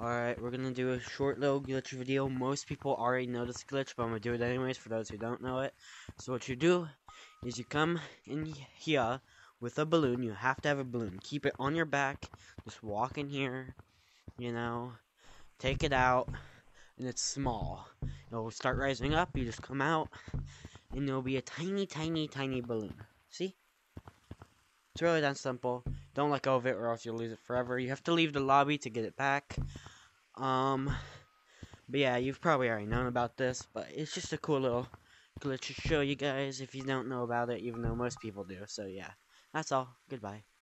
Alright, we're gonna do a short little glitch video. Most people already know this glitch, but I'm gonna do it anyways for those who don't know it. So what you do is you come in here with a balloon. You have to have a balloon. Keep it on your back. Just walk in here, you know, take it out, and it's small. It'll start rising up. You just come out, and there'll be a tiny, tiny, tiny balloon. See? It's really that simple. Don't let go of it or else you'll lose it forever. You have to leave the lobby to get it back. Um, but yeah, you've probably already known about this, but it's just a cool little glitch to show you guys if you don't know about it, even though most people do. So yeah, that's all. Goodbye.